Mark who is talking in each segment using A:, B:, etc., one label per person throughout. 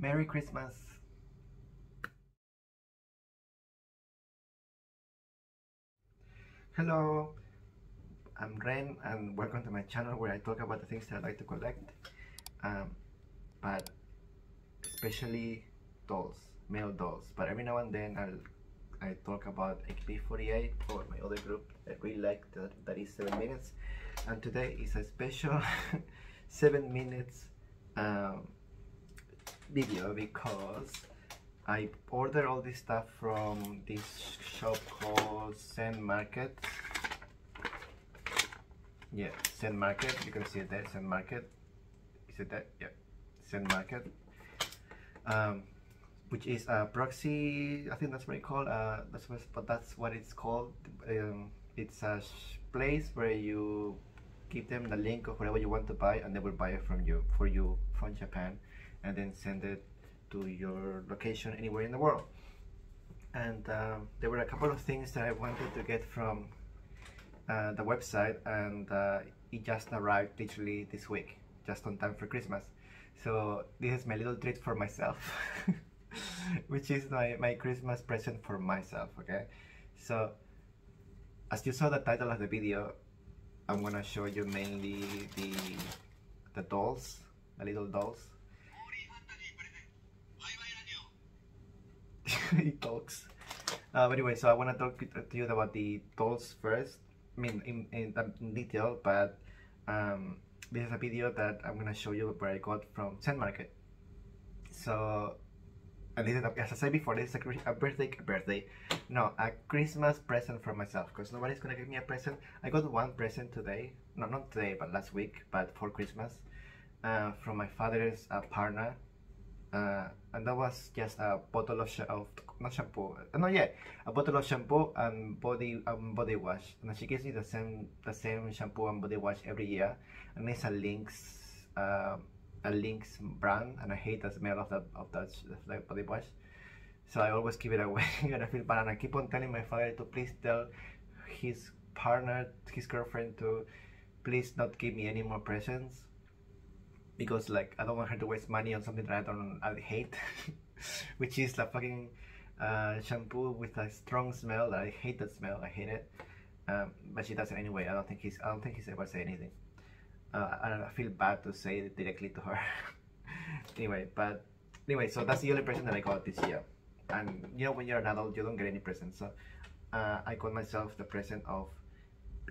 A: Merry Christmas! Hello, I'm Ren and welcome to my channel where I talk about the things that I like to collect um, but especially dolls, male dolls but every now and then I'll I talk about AKB48 or my other group I really like that, that is 7 minutes and today is a special 7 minutes um, video because I ordered all this stuff from this shop called Zen Market. Yeah, Zen Market. You can see it there, Zen Market. Is it that? Yeah, Zen Market. Um, which is a proxy. I think that's what it's called. Uh, that's what, but that's what it's called. Um, it's a place where you give them the link of whatever you want to buy, and they will buy it from you for you from Japan, and then send it to your location anywhere in the world. And uh, there were a couple of things that I wanted to get from uh, the website, and uh, it just arrived literally this week, just on time for Christmas. So this is my little treat for myself, which is my, my Christmas present for myself, okay? So as you saw the title of the video, I'm gonna show you mainly the, the dolls, the little dolls he talks. Uh, anyway, so I want to talk to you about the dolls first. I mean, in, in, in detail, but um, this is a video that I'm gonna show you where I got from Zen Market. So, and this is, as I said before, this is a, a birthday, a birthday, no, a Christmas present for myself because nobody's gonna give me a present. I got one present today, no, not today, but last week, but for Christmas, uh, from my father's uh, partner uh, and that was just a bottle of, of not shampoo, uh, no yeah, a bottle of shampoo and body um, body wash. And she gives me the same the same shampoo and body wash every year, and it's a Lynx uh, a Lynx brand, and I hate the smell of that of that, of body wash. So I always give it away, and I feel bad. And I keep on telling my father to please tell his partner, his girlfriend, to please not give me any more presents because like I don't want her to waste money on something that I don't I hate, which is the fucking uh, shampoo with a strong smell. I hate that smell. I hate it. Um, but she does it anyway. I don't think he's I don't think he's ever say anything. Uh, I, I feel bad to say it directly to her. anyway, but anyway, so that's the only present that I got this year. And you know, when you're an adult, you don't get any presents. So uh, I got myself the present of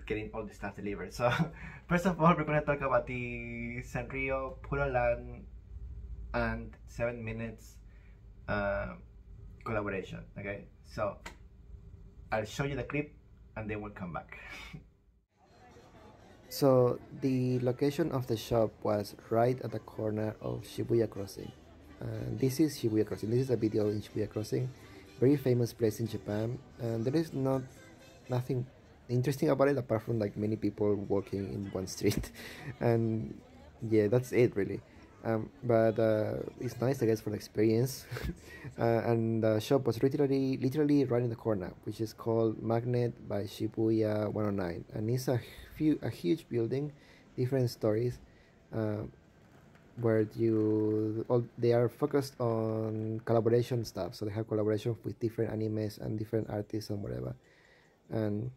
A: getting all the stuff delivered. So first of all, we're gonna talk about the Sanrio Puroland and Seven Minutes uh, collaboration. Okay, so I'll show you the clip and then we'll come back.
B: so the location of the shop was right at the corner of Shibuya Crossing. This is Shibuya Crossing. This is a video in Shibuya Crossing, very famous place in Japan, and there is not nothing interesting about it apart from like many people walking in one street. And yeah that's it really. Um, but uh, it's nice I guess for the experience. Uh, and the shop was literally literally right in the corner which is called Magnet by Shibuya 109 and it's a, few, a huge building different stories uh, where you all they are focused on collaboration stuff. So they have collaboration with different animes and different artists and whatever. And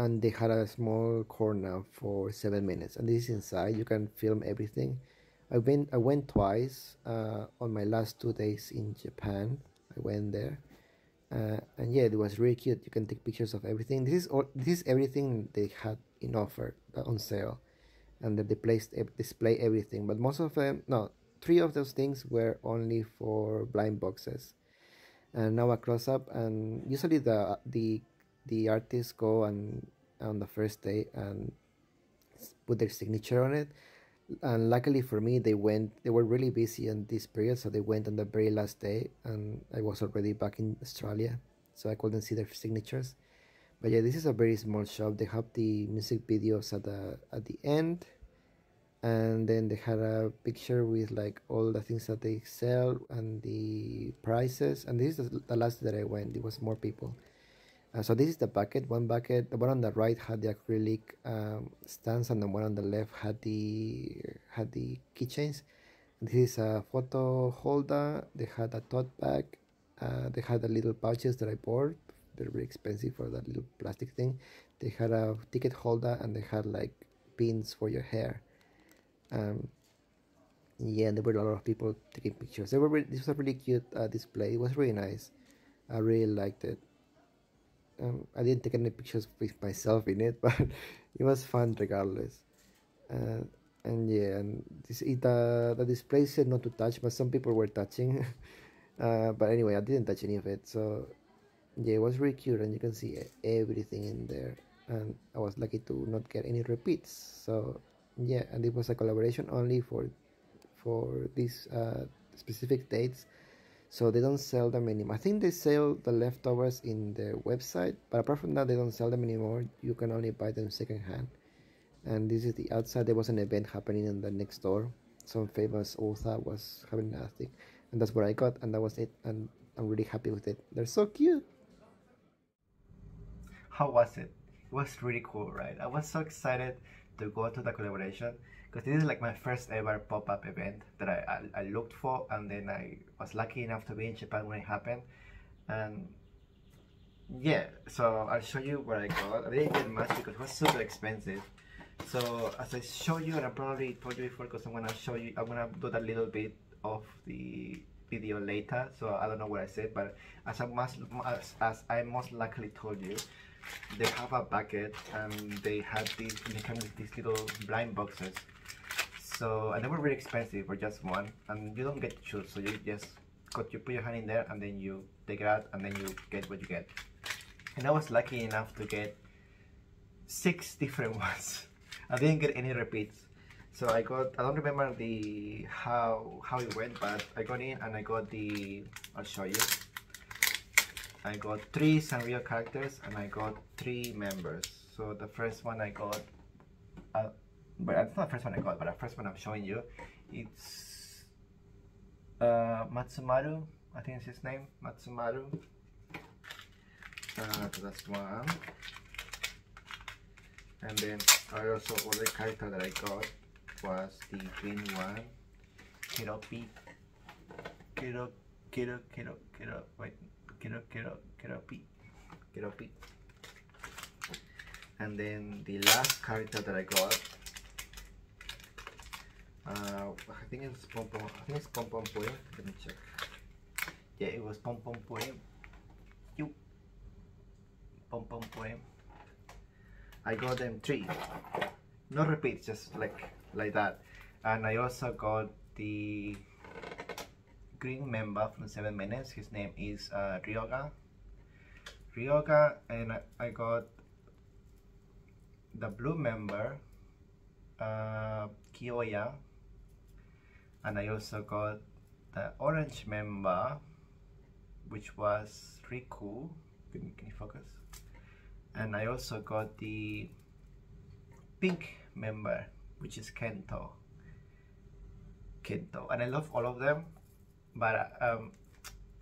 B: and they had a small corner for seven minutes and this is inside. You can film everything. I went i went twice uh, on my last two days in japan. I went there uh, and yeah it was really cute. You can take pictures of everything. This is all this is everything they had in offer uh, on sale and they placed display everything. But most of them no three of those things were only for blind boxes. And now a close up and usually the the the artists go and on the first day and put their signature on it. And luckily for me they went they were really busy in this period so they went on the very last day and i was already back in australia so i couldn't see their signatures. But yeah this is a very small shop. They have the music videos at the at the end and then they had a picture with like all the things that they sell and the prices. And this is the last that i went. It was more people uh, so this is the bucket. One bucket, the one on the right had the acrylic um, stands, and the one on the left had the had the keychains. This is a photo holder. They had a tote bag. Uh, they had the little pouches that I bought. They're very expensive for that little plastic thing. They had a ticket holder and they had like pins for your hair. Um, yeah, there were a lot of people taking pictures. They were really, this was a really cute uh, display. It was really nice. I really liked it. Um, I didn't take any pictures with myself in it, but it was fun regardless. Uh, and yeah, and this it, uh, the display said not to touch, but some people were touching. uh, but anyway, I didn't touch any of it, so yeah, it was really cute, and you can see everything in there. And I was lucky to not get any repeats. So yeah, and it was a collaboration only for for these uh, specific dates so they don't sell them anymore. I think they sell the leftovers in their website, but apart from that, they don't sell them anymore. You can only buy them secondhand. And this is the outside. There was an event happening in the next door. Some famous author was having a thing, and that's what I got, and that was it. And I'm really happy with it. They're so cute.
A: How was it? It was really cool, right? I was so excited to go to the collaboration because this is like my first ever pop-up event that I, I, I, looked for and then I was lucky enough to be in Japan when it happened. And yeah so I'll show you what I got. I didn't get much because it was super expensive. So as I show you and I probably told you before because I'm gonna show you I'm gonna do that little bit of the video later so I don't know what I said but as I must as, as I most likely told you they have a bucket and they had these they come with these little blind boxes so and they were really expensive for just one and you don't get to choose so you just got you put your hand in there and then you take it out and then you get what you get. And I was lucky enough to get six different ones. I didn't get any repeats. So I got I don't remember the how how it went but I got in and I got the I'll show you. I got three Sanrio characters and I got three members. So the first one I got uh, but that's not the first one I got, but the first one I'm showing you, it's uh, Matsumaru, I think it's his name, Matsumaru. Uh, so that's one. And then I also other character that I got was the green one, Keroppi. Kero, Kero, Kero, Kero, wait, Kero, Kero, Keroppi, Keroppi. And then the last character that I got uh, I think it's Pom Pom. I think it's Pom Pom Pueh. Let me check. Yeah, it was Pom Pom Pueh. You. Pom Pom Pueh. I got them three. No repeats, just like like that. And I also got the green member from Seven Minutes. His name is uh, Ryoga. Ryoga, and I got the blue member, uh, Kyoya and I also got the orange member which was Riku. Can, can you focus? And I also got the pink member which is Kento. Kento. And I love all of them but um,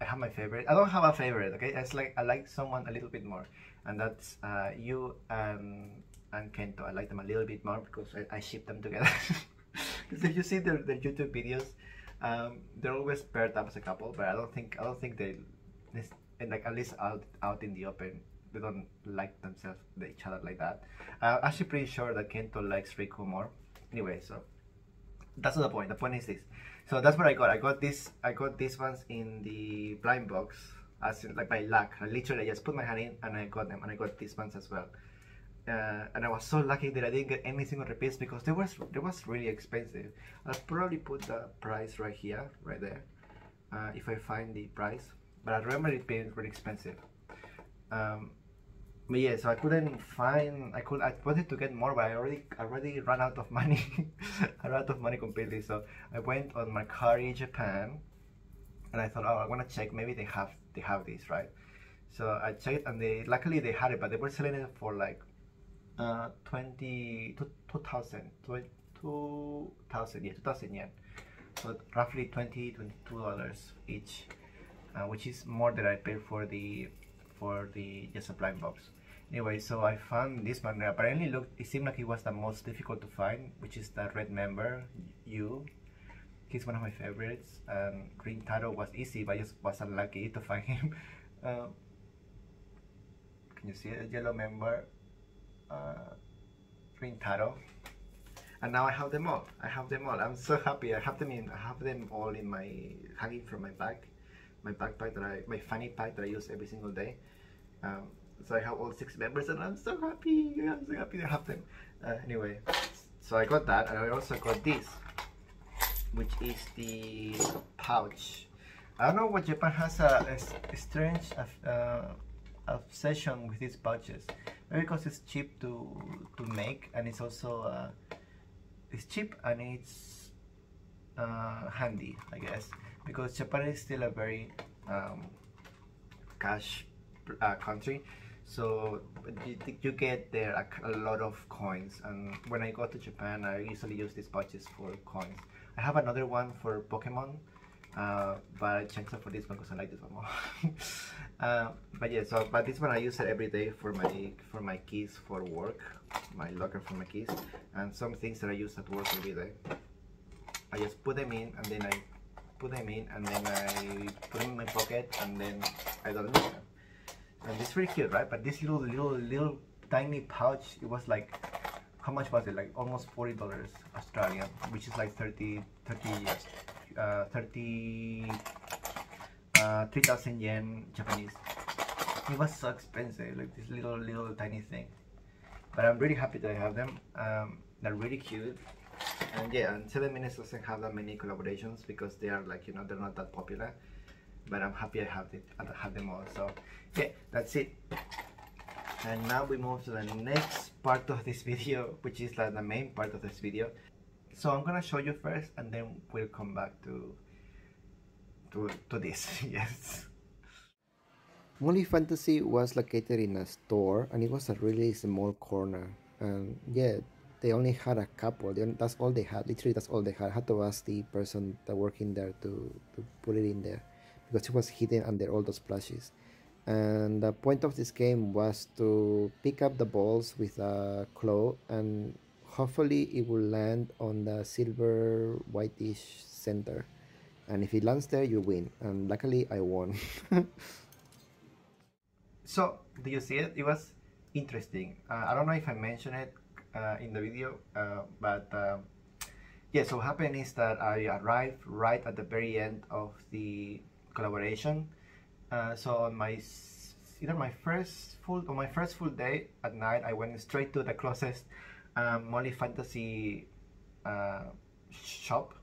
A: I have my favorite. I don't have a favorite okay? It's like I like someone a little bit more. And that's uh, Yu and and Kento. I like them a little bit more because I, I ship them together If you see their, their YouTube videos, um, they're always paired up as a couple, but I don't think I don't think they, and like at least out out in the open, they don't like themselves each other like that. Uh, actually, pretty sure that Kento likes Riku more. Anyway, so that's not the point. The point is this. So that's what I got. I got this. I got these ones in the blind box, as in, like by luck. I literally just put my hand in and I got them, and I got these ones as well uh, and I was so lucky that I didn't get any single repeats because they was they was really expensive. I'll probably put the price right here, right there, uh, if I find the price. But I remember it being really expensive. Um, but yeah, so I couldn't find. I could. I wanted to get more, but I already already ran out of money. I ran out of money completely. So I went on Mercari Japan, and I thought, oh, I want to check. Maybe they have they have this, right? So I checked, and they luckily they had it, but they were selling it for like uh, 20, 2000, 2000, yeah, 2000 yen. So roughly 20, 22 dollars each, uh, which is more than I paid for the for the just supply box. Anyway, so I found this manga. Apparently, looked it seemed like it was the most difficult to find, which is the red member Yu. he's one of my favorites. And Rintaro was easy, but I just was unlucky to find him. Uh, can you see the yellow member? Uh, Rintaro. And now I have them all. I have them all. I'm so happy. I have them in. I have them all in my hanging from my bag, my backpack that I, my fanny pack that I use every single day. Um, so I have all six members, and I'm so happy. I'm so happy to have them. Uh, anyway, so I got that, and I also got this, which is the pouch. I don't know what Japan has a, a strange uh, obsession with these pouches. Maybe because it's cheap to to make, and it's also uh, it's cheap and it's uh, handy, I guess, because Japan is still a very um, cash uh, country. So you, you get there a, a, lot of coins. And when I go to Japan I usually use these pouches for coins. I have another one for Pokemon uh, but I changed it for this one because I like this one more uh, but yeah so but this one I use it every day for my for my keys for work my locker for my keys and some things that I use at work every day. I just put them in and then I put them in and then I put them in my pocket and then I don't lose them. And it's pretty cute right? But this little little little tiny pouch it was like how much was it? Like almost 40 dollars australian which is like 30 30 uh 30 uh 3000 yen japanese. It was so expensive like this little little tiny thing. But i'm really happy that i have them. Um they're really cute. And yeah and seven minutes doesn't have that many collaborations because they are like you know they're not that popular. But I'm happy I have it I have them all. So yeah that's it. And now we move to the next part of this video which is like the main part of this video. So I'm gonna show you first and then we'll come back to to, to this yes
B: Molly Fantasy was located in a store and it was a really small corner. And yeah they only had a couple. They, that's all they had. Literally that's all they had. I had to ask the person that working there to, to put it in there because it was hidden under all those plushies. And the point of this game was to pick up the balls with a claw and hopefully it will land on the silver whitish center. And if it lands there, you win. And luckily, I won.
A: so, do you see it? It was interesting. Uh, I don't know if I mentioned it uh, in the video, uh, but um, yeah, so what happened is that I arrived right at the very end of the collaboration. Uh, so on my either my first full on my first full day at night, I went straight to the closest um, Molly Fantasy uh, shop,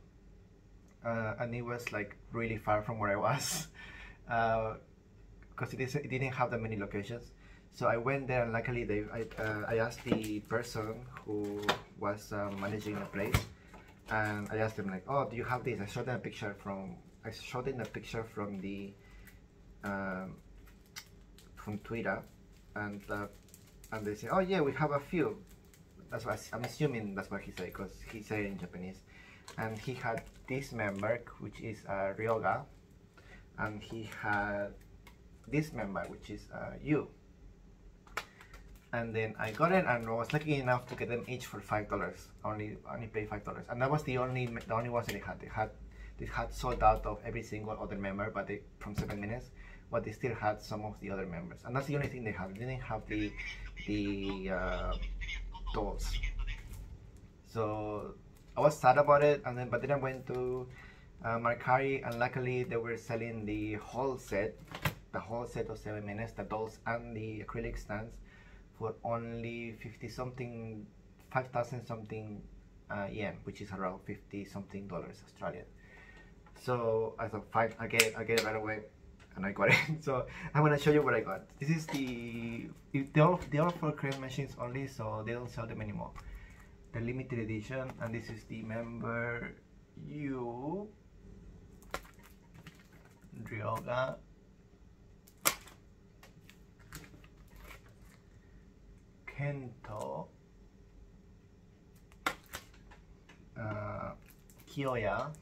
A: uh, and it was like really far from where I was, because uh, it, it didn't have that many locations. So I went there, and luckily they I, uh, I asked the person who was uh, managing the place, and I asked them like, "Oh, do you have this?" I showed them a picture from I showed in a picture from the um, from Twitter, and uh, and they say, oh yeah, we have a few. That's what I, am assuming that's what he said because he said in Japanese, and he had this member which is uh, Ryoga, and he had this member which is uh, Yu. And then I got it and I was lucky enough to get them each for five dollars. Only only pay five dollars, and that was the only the only ones that they had. They had they had sold out of every single other member, but they from seven minutes, but they still had some of the other members, and that's the only thing they had. They didn't have the the uh, dolls. So I was sad about it, and then but then I went to uh, Mercari, and luckily they were selling the whole set, the whole set of seven minutes, the dolls and the acrylic stands, for only fifty something, five thousand something uh, yen, which is around fifty something dollars Australian. So I thought, fine, I get it, I get it right away. And I got it. so I'm gonna show you what I got. This is the, they are, they are for crane machines only, so they don't sell them anymore. The limited edition, and this is the member Yu Ryoga. Kento. Uh, Kyoya.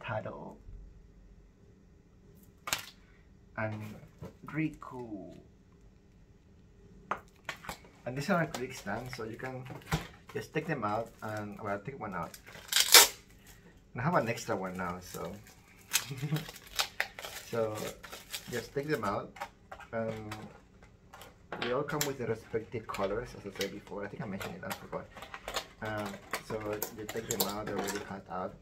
A: Paddle and Riku and these are Greek stands so you can just take them out and well, take one out. And I have an extra one now, so so just take them out. Um, they all come with the respective colors, as I said before. I think I mentioned it, I forgot. Um, so you take them out, they're already cut out.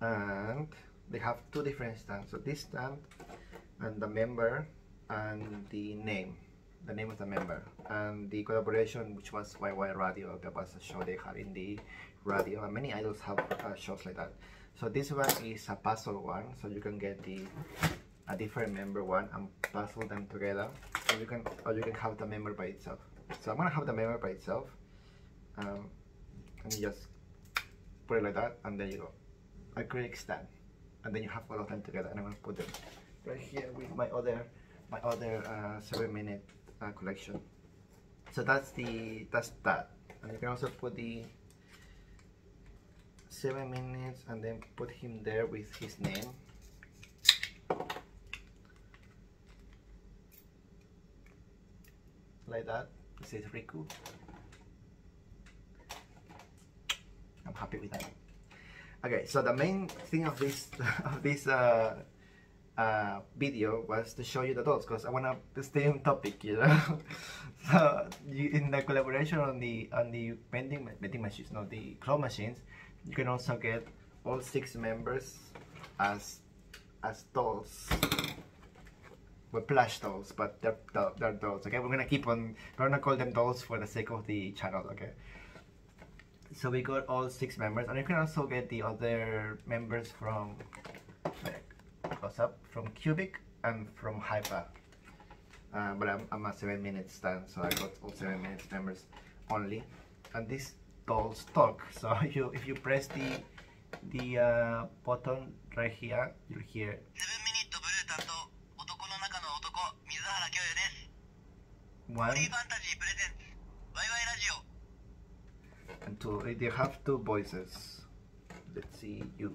A: And they have two different stands. So this stand and the member and the name, the name of the member. And the collaboration, which was YY Radio, that was a show they had in the radio. And many idols have uh, shows like that. So this one is a puzzle one, so you can get the a different member one and puzzle them together. Or you can or you can have the member by itself. So I'm gonna have the member by itself. Um, and you just put it like that and there you go. Acrylic stand. And then you have all of them together and I'm gonna put them right here with my other my other uh, seven minute uh, collection. So that's the that's that. And you can also put the seven minutes and then put him there with his name. Like that. This is Riku. I'm happy with that. Okay, so the main thing of this of this uh, uh, video was to show you the dolls because I want to stay on topic, you know. so you, in the collaboration on the on the vending vending machines, no, the claw machines, you can also get all six members as as dolls. Well, plush dolls, but they're, they're dolls. Okay, we're gonna keep on. We're gonna call them dolls for the sake of the channel. Okay. So we got all six members, and you can also get the other members from Close up? From Cubic and from Hyper. Uh, but I'm, I'm a 7 minute stand, so I got all 7 minutes members only. And this goes talk, so you if you press the the uh, button right here, you'll hear. One. And two, they have two voices. Let's see you.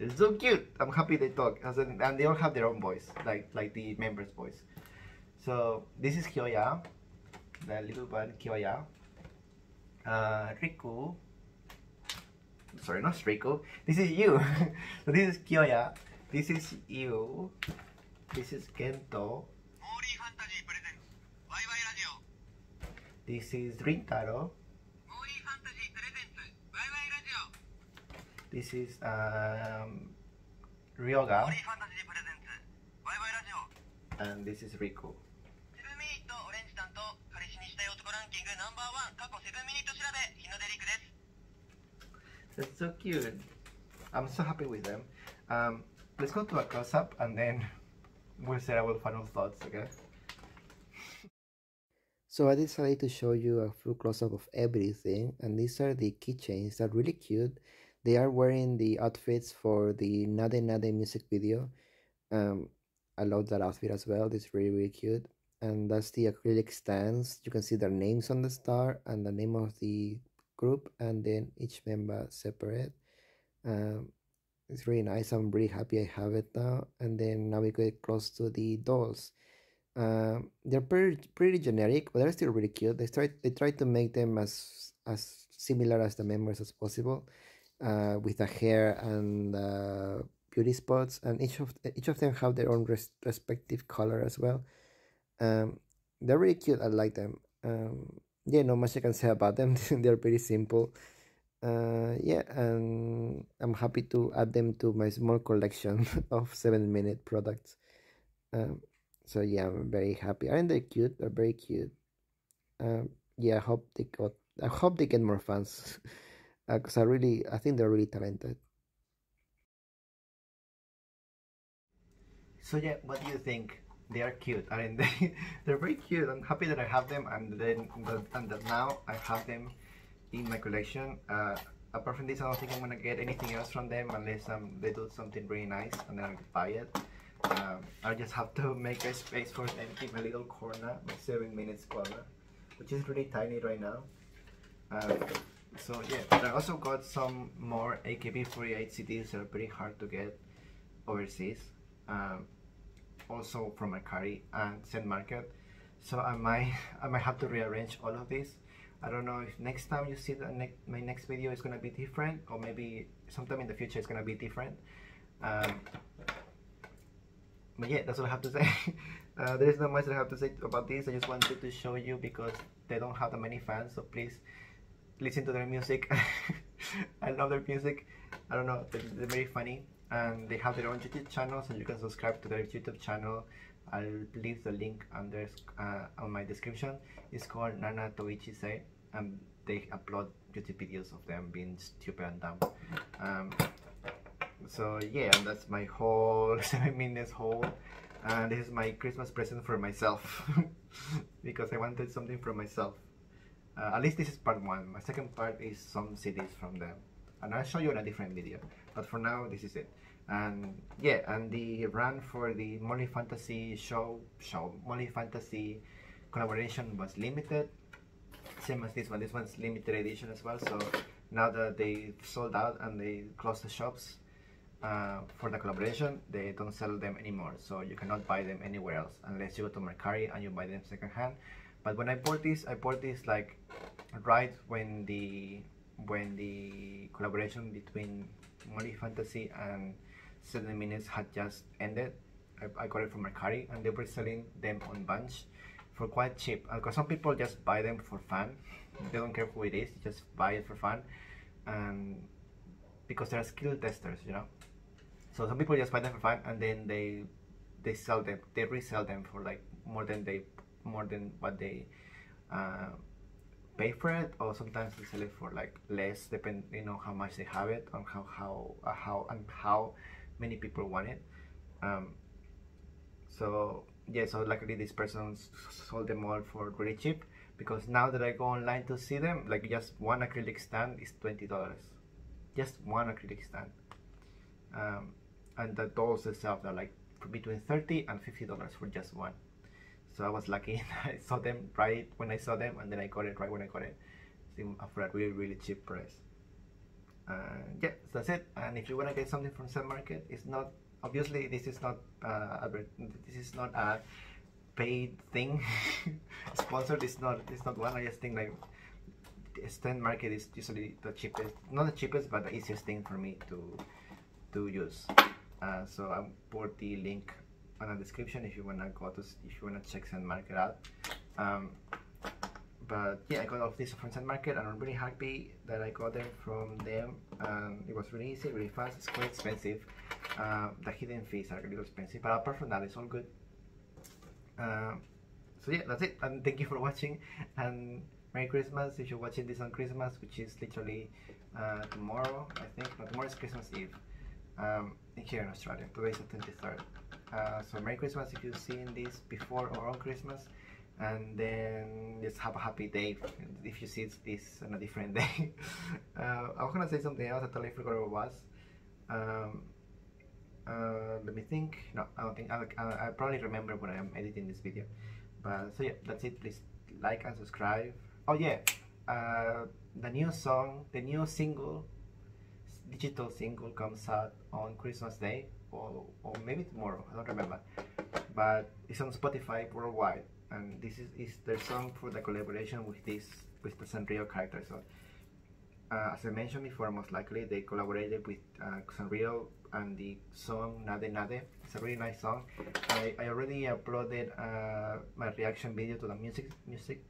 A: They're so cute. I'm happy they talk. And they all have their own voice, like like the member's voice. So this is Kyoya, the little one Kyoya. Uh, Riku. Sorry, not Riku. This is Yu. so this is Kyoya. This is Yu. This is Kento. This is Rintaro. This is um, Ryoga. And this is Riku. That's so cute. I'm so happy with them. Um, let's go to a close-up and then we'll say our final thoughts, okay?
B: So I decided to show you a full close-up of everything and these are the keychains, they're really cute they are wearing the outfits for the Nade Nade music video. Um, I love that outfit as well. It's really really cute. And that's the acrylic stands. You can see their names on the star and the name of the group and then each member separate. Um, it's really nice. I'm really happy I have it now. And then now we get close to the dolls. Um, they're pretty pretty generic, but they're still really cute. They try they try to make them as as similar as the members as possible, uh, with the hair and uh, beauty spots, and each of each of them have their own res- respective color as well. Um, they're really cute. I like them. Um, yeah, not much I can say about them. they're pretty simple. Uh, yeah, and I'm happy to add them to my small collection of seven minute products. Um, so yeah, I'm very happy. Aren't they cute? They're very cute. Um, yeah, I hope they got. I hope they get more fans, because I really, I think they're really talented.
A: So yeah, what do you think? They are cute, aren't they? They're very cute. I'm happy that I have them, and then and that now I have them in my collection. Uh, apart from this, I don't think I'm gonna get anything else from them unless um, they do something really nice, and then I'll buy it. Um, I just have to make a space for them in my little corner, my seven minutes corner, which is really tiny right now. Uh, so yeah, but I also got some more AKB48 CDs that are pretty hard to get. overseas, um, also from Mercari and Zen Market. So I might I might have to rearrange all of this. I don't know if next time you see the ne my next video is gonna be different, or maybe sometime in the future it's gonna be different. Um, but yeah, that's all I have to say. Uh, there is not much I have to say about this. I just wanted to show you because they don't have that many fans, so please listen to their music. I love their music. I don't know, they're, they're, very funny and they have their own YouTube channel, so you can subscribe to their YouTube channel. I'll leave the link under uh, on my description. It's called Nanatoichisei, and they upload YouTube videos of them being stupid and dumb. Um, so yeah, and that's my whole seven minutes whole and this is my Christmas present for myself because I wanted something for myself. Uh, at least this is part one. My second part is some CDs from them, and I'll show you in a different video. But for now, this is it. And yeah, and the run for the Molly Fantasy show, show Molly Fantasy collaboration was limited. Same as this one. This one's limited edition as well. So now that they sold out and they closed the shops, uh, for the collaboration, they don't sell them anymore. So you cannot buy them anywhere else unless you go to Mercari and you buy them secondhand. But when I bought this, I bought this like right when the when the collaboration between Molly Fantasy and Seven Minutes had just ended. I, I got it from Mercari and they were selling them on bunch for quite cheap. Because some people just buy them for fun. They don't care who it is, just buy it for fun. And because they're skill testers, you know. So some people just buy them for fun and then they they sell them, they resell them for like more than they more than what they uh, pay for it, or sometimes they sell it for like less, depending on how much they have it, on how how uh, how and how many people want it. Um, so yeah, so luckily this person sold them all for really cheap because now that I go online to see them, like just one acrylic stand is twenty dollars, just one acrylic stand. Um, and the dolls themselves are like between 30 and 50 dollars for just one so I was lucky I saw them right when I saw them and then I got it right when I got it. For a really really cheap price. Uh, yeah so that's it. And if you want to get something from Zen Market it's not obviously this is not uh, this is not a paid thing. Sponsored is not it's not one. I just think like Zen Market is usually the cheapest not the cheapest but the easiest thing for me to to use. Uh, so I'll put the link on the description if you wanna go to if you wanna check Zen Market out um, but yeah I got all of this from Zen Market and I'm really happy that I got them from them um, it was really easy really fast it's quite expensive uh, the hidden fees are a little expensive but apart from that it's all good um, so yeah that's it and thank you for watching and Merry Christmas if you're watching this on Christmas which is literally uh, tomorrow I think but tomorrow is Christmas Eve um, here in Australia. Today is the 23rd. Uh, so Merry Christmas if you've seen this before or on Christmas. And then just have a happy day if you see this on a different day. uh, I was gonna say something else, I totally forgot what it was. Um, uh, let me think. No, I don't think. I'll, I'll, I'll, probably remember when I'm editing this video. But so yeah, that's it. Please like and subscribe. Oh yeah, uh, the new song, the new single digital single comes out on Christmas Day or, or maybe tomorrow, I don't remember. But it's on Spotify worldwide and this is, is their song for the collaboration with this with the Sanrio character. So uh, as I mentioned before, most likely they collaborated with uh, Sanrio and the song Nade Nade. It's a really nice song. I, I already uploaded uh, my reaction video to the music music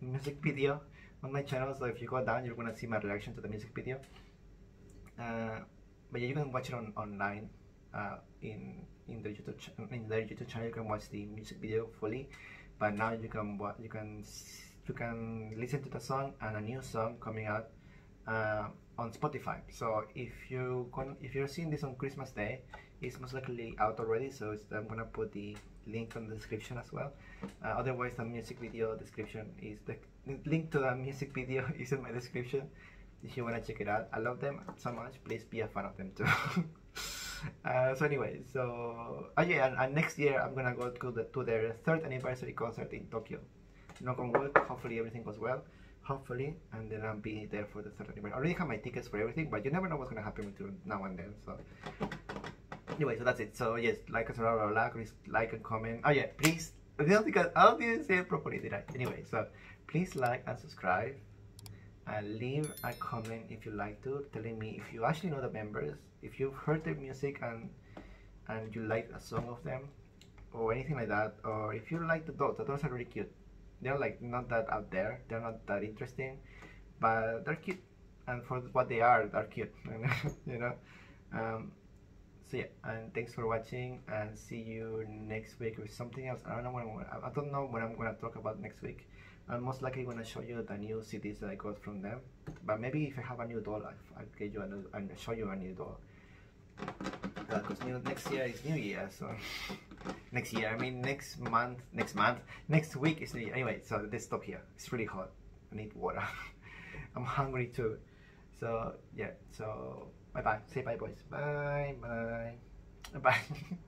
A: music video on my channel. So if you go down, you're gonna see my reaction to the music video. Uh, but yeah, you can watch it on online uh, in in the YouTube in their YouTube channel. You can watch the music video fully, but now you can you can you can listen to the song and a new song coming out uh, on Spotify. So if you if you're seeing this on Christmas Day, it's most likely out already. So I'm gonna put the link in the description as well. Uh, otherwise, the music video description is the link to the music video is in my description if you want to check it out. I love them so much. Please be a fan of them too. uh, so anyway, so oh yeah, and, and, next year I'm gonna go to the to their third anniversary concert in Tokyo. Knock on wood. Hopefully everything goes well. Hopefully, and then I'll be there for the third anniversary. I already have my tickets for everything, but you never know what's gonna happen between now and then. So anyway, so that's it. So yes, like us, blah blah blah. Please like and comment. Oh yeah, please. I don't think I, I don't think it properly, did I? Anyway, so please like and subscribe. And leave a comment if you like to, telling me if you actually know the members, if you've heard their music and and you like a song of them, or anything like that, or if you like the dogs. The dogs are really cute. They're like not that out there. They're not that interesting, but they're cute, and for what they are, they're cute. you know. Um, so yeah and thanks for watching and see you next week with something else i don't know what i don't know what i'm going to talk about next week i'm most likely going to show you the new CDs that i got from them. But maybe if i have a new doll i'll get you and show you a new doll. Because next year is new year so next year i mean next month next month next week is new year. Anyway so let's stop here. It's really hot. I need water. I'm hungry too. So yeah so bye bye say bye boys. Bye bye. Bye